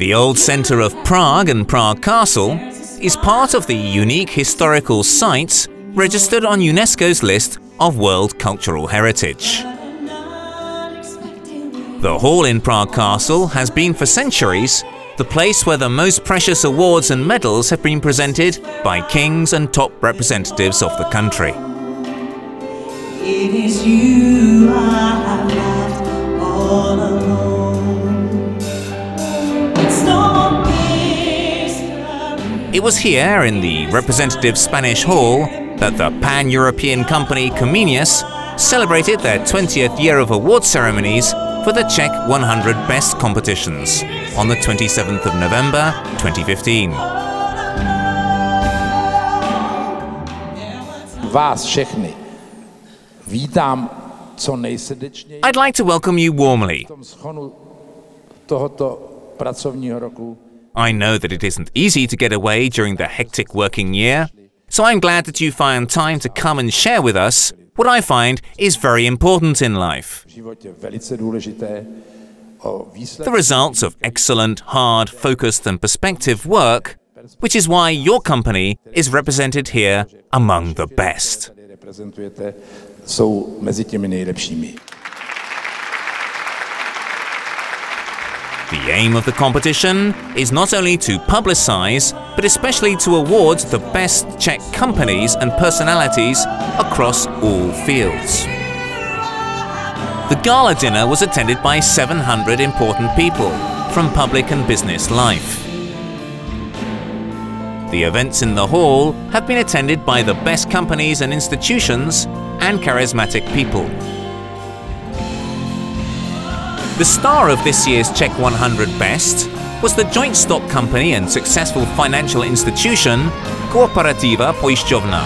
the old centre of Prague and Prague Castle is part of the unique historical sites registered on UNESCO's list of World Cultural Heritage. The hall in Prague Castle has been for centuries the place where the most precious awards and medals have been presented by kings and top representatives of the country. It is you I have left all alone. It's no. It was here in the representative Spanish Hall that the pan-European company Comenius celebrated their 20th year of award ceremonies for the Czech 100 Best competitions on the 27th of November 2015. Vás všechny vítám co nejsrdečněji I'd like to welcome you warmly. v tom schonu tohoto pracovního roku. I know that it isn't easy to get away during the hectic working year, so I'm glad that you find time to come and share with us what I find is very important in life V životě velice důležité o the results of excellent, hard, focused, and perspective work, which is why your company is represented here among the best. Jsou mezi těmi nejlepšími. The aim of the competition is not only to publicize, but especially to award the best Czech companies and personalities across all fields. The gala dinner was attended by 700 important people from public and business life. The events in the hall have been attended by the best companies and institutions and charismatic people. The star of this year's Czech 100 Best was the joint stock company and successful financial institution Kooperativa Pojišťovna,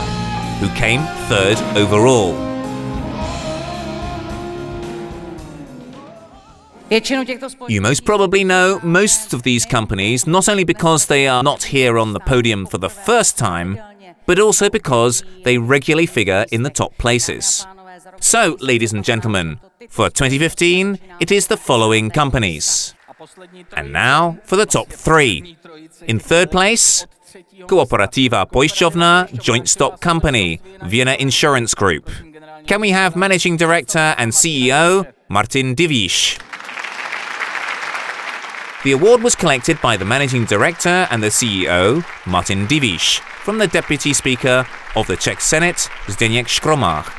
who came third overall. You most probably know most of these companies not only because they are not here on the podium for the first time, but also because they regularly figure in the top places. So, ladies and gentlemen, for 2015, it is the following companies. And now for the top three. In third place, Kooperativa Pojišťovna Joint Stock Company, Vienna Insurance Group. Can we have Managing Director and CEO Martin Diviš? The award was collected by the Managing Director and the CEO, Martin Diviš, from the Deputy Speaker of the Czech Senate, Zdeněk Škromach,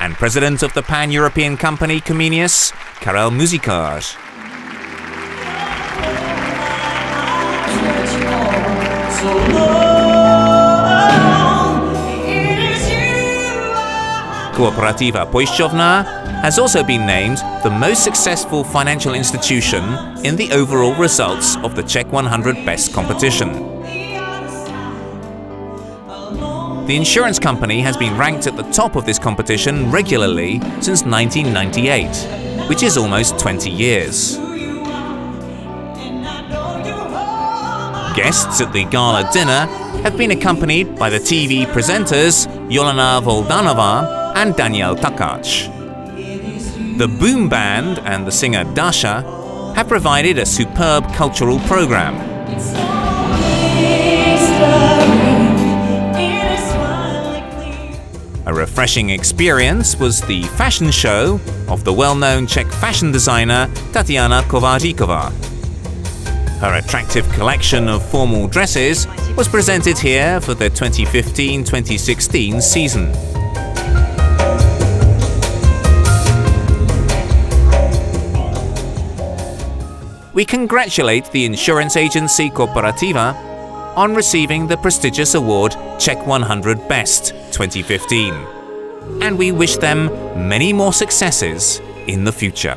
and President of the Pan-European company Comenius, Karel Muzikář. So I Kooperativa Pojišťovna has also been named the most successful financial institution in the overall results of the Czech 100 Best competition. The insurance company has been ranked at the top of this competition regularly since 1998, which is almost 20 years. Guests at the gala dinner have been accompanied by the TV presenters Jolana Voldánová and Daniel Takáč. The Boom Band and the singer Dasha have provided a superb cultural program. A refreshing experience was the fashion show of the well-known Czech fashion designer Tatiana Kováříková. Her attractive collection of formal dresses was presented here for the 2015-2016 season. We congratulate the insurance agency Kooperativa on receiving the prestigious award Czech 100 Best 2015. And we wish them many more successes in the future.